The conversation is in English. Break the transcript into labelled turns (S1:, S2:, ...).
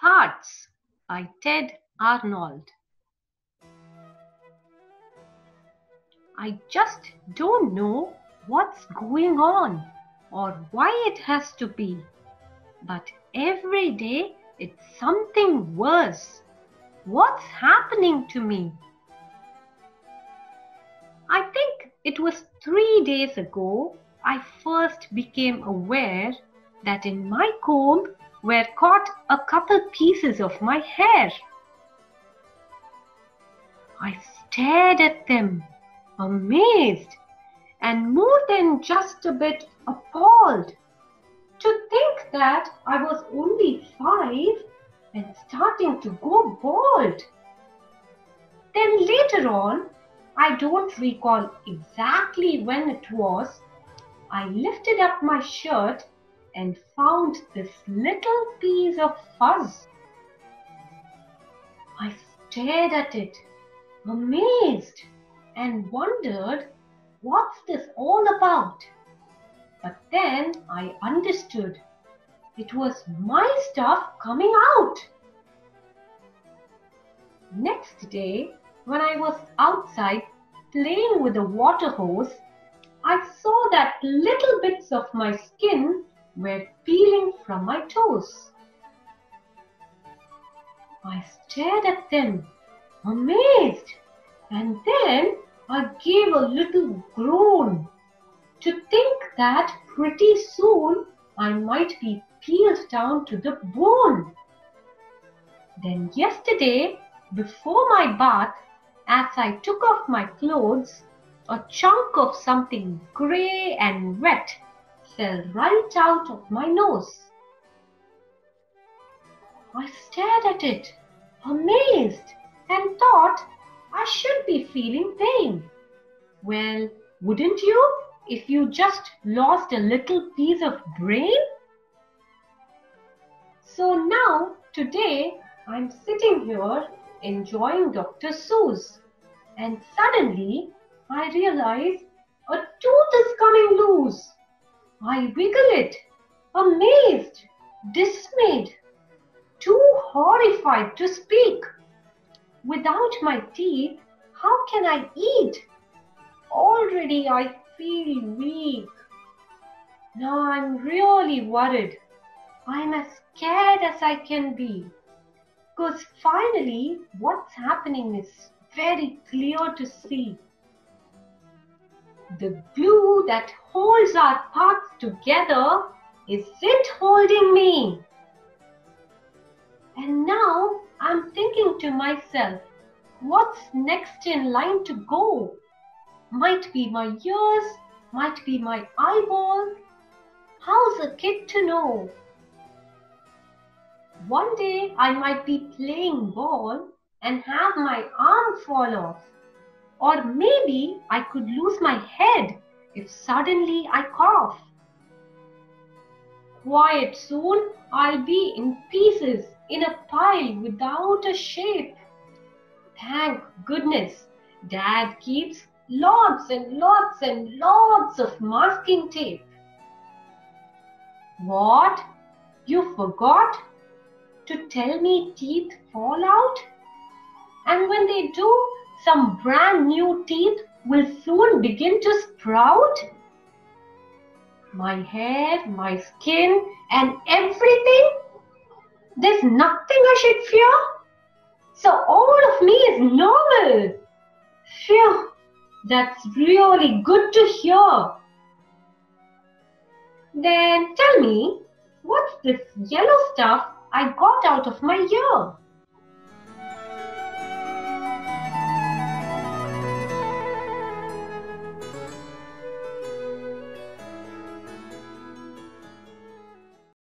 S1: Parts by Tedd Arnold. I just don't know what's going on or why it has to be, but every day it's something worse. What's happening to me? I think it was three days ago I first became aware that in my comb were caught a couple pieces of my hair. I stared at them, amazed, and more than just a bit appalled. To think that I was only five and starting to go bald. Then later on, I don't recall exactly when it was, I lifted up my shirt and found this little piece of fuzz. I stared at it, amazed, and wondered what's this all about. But then I understood it was my stuff coming out. Next day, when I was outside playing with a water hose, I saw that little bits of my skin were peeling from my toes. I stared at them, amazed, and then I gave a little groan to think that pretty soon I might be peeled down to the bone. Then yesterday, before my bath, as I took off my clothes, a chunk of something grey and wet fell right out of my nose. I stared at it, amazed, and thought I should be feeling pain. Well, wouldn't you if you just lost a little piece of brain? So now, today, I'm sitting here enjoying Dr. Seuss, and suddenly I realize a tooth is coming loose. I wiggle it, amazed, dismayed, too horrified to speak. Without my teeth, how can I eat? Already I feel weak. Now I'm really worried. I'm as scared as I can be. Because finally, what's happening is very clear to see. The glue that holds our parts together is it holding me? And now I'm thinking to myself, what's next in line to go? Might be my ears, might be my eyeball. How's a kid to know? One day I might be playing ball and have my arm fall off. Or maybe I could lose my head if suddenly I cough. Quiet soon, I'll be in pieces in a pile without a shape. Thank goodness, Dad keeps lots and lots and lots of masking tape. What? You forgot to tell me teeth fall out? And when they do, some brand new teeth will soon begin to sprout? My hair, my skin, and everything? There's nothing I should fear? So all of me is normal. Phew, that's really good to hear. Then tell me, what's this yellow stuff I got out of my ear?